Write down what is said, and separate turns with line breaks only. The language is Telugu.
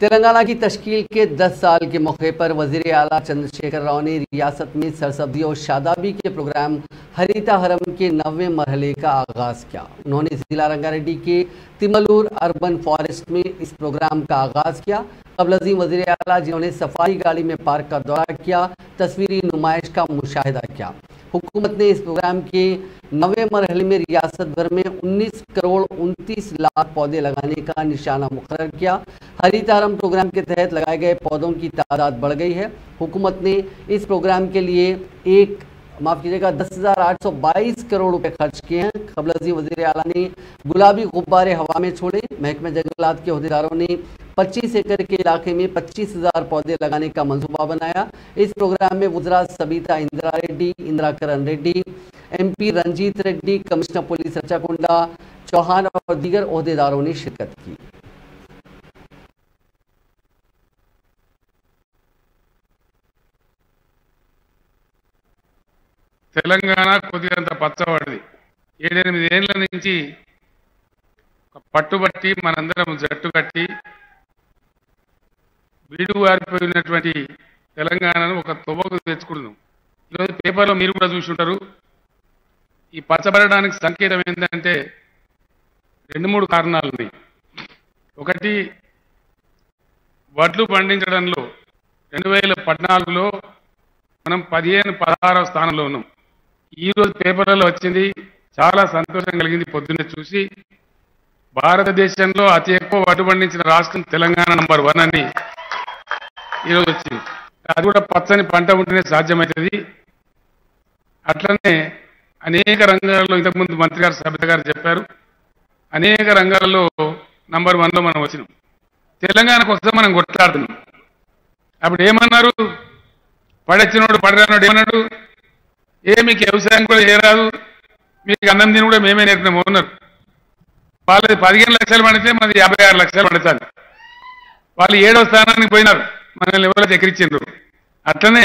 तेलंगाना की तश्कील के 10 साल के मौके पर वज़ीर अला चंद्रशेखर राव ने रियासत में सरसब्जी और शादाबी के प्रोग्राम हरीता हरम के नवे मरहले का आगाज़ किया। उन्होंने जिला रंगारेड्डी के तिमलूर अर्बन फॉरेस्ट में इस प्रोग्राम का आगाज़ किया। कबल अजीम वजी अला जिन्होंने सफारी गाड़ी में पार्क का दौरा किया, तस्वीरी नुमाइश का मुशाहिदा किया। हुकूमत ने इस प्रोग्राम के नवे मरहले में रियासत भर में 19 करोड़ उनतीस लाख पौधे लगाने का निशाना मुकर किया। हरितारम प्रोग्राम के तहत लगाए गए पौधों की तादाद बढ़ गई है। हुकूमत ने इस प्रोग्राम के लिए एक, माफ़ कीजिएगा, दस हज़ार आठ सौ बाईस करोड़ रुपए खर्च किए हैं। कबल अजीम वजी अला ने गुलाबी गुब्बारे हवा में छोड़े। महकमे जंगलात के अहदेदारों ने 25 एकड़ के इलाके में पच्चीस हज़ार पौधे लगाने का मंसूबा बनाया। इस प्रोग्राम में Gujarat Sabita Indira Reddy Indira Karan Reddy, MP Ranjeet Reddy, commissioner police Rachakonda, Chauhan और दीगर अहदेदारों ने शिरकत की।
తెలంగాణ కొద్దిగంత పచ్చవాడిది. ఏడెనిమిది ఏళ్ళ నుంచి పట్టుబట్టి మనందరం జట్టు కట్టి బీడు వారిపోయినటువంటి తెలంగాణను ఒక తువ్వకు తెచ్చుకుంటున్నాం ఈరోజు పేపర్లో మీరు కూడా చూసి ఉంటారు ఈ పచ్చబడడానికి సంకేతం ఏంటంటే రెండు మూడు కారణాలు ఉన్నాయి. ఒకటి వడ్లు పండించడంలో రెండు వేల పద్నాలుగులో మనం పదిహేను పదహారవ స్థానంలో ఉన్నాం. ఈ రోజు పేపర్లలో వచ్చింది చాలా సంతోషం కలిగింది పొద్దున్నే చూసి. భారతదేశంలో అతి ఎక్కువ వడ్డు పండించిన రాష్ట్రం తెలంగాణ నంబర్ వన్ అని ఈరోజు వచ్చింది. అది కూడా పచ్చని పంట ఉంటేనే సాధ్యమవుతుంది. అట్లనే అనేక రంగాల్లో ఇంతకుముందు మంత్రి గారు సభ్యత గారు చెప్పారు. అనేక రంగాల్లో నంబర్ వన్లో మనం వచ్చినాం. తెలంగాణ కోసం మనం కొట్లాడుతున్నాం. అప్పుడు ఏమన్నారు? పడొచ్చినోడు పడరానోడు ఏమన్నాడు? ఏ మీకు వ్యవసాయం కూడా చేయరాదు మీకు అన్నం తిని కూడా మేమే నేర్పినాము అన్నారు వాళ్ళది పదిహేను లక్షలు పడితే మనది యాభై ఆరు లక్షలు పడతారు వాళ్ళు ఏడో స్థానానికి పోయినారు. మనల్ని ఎవరో చక్రించారు అట్లనే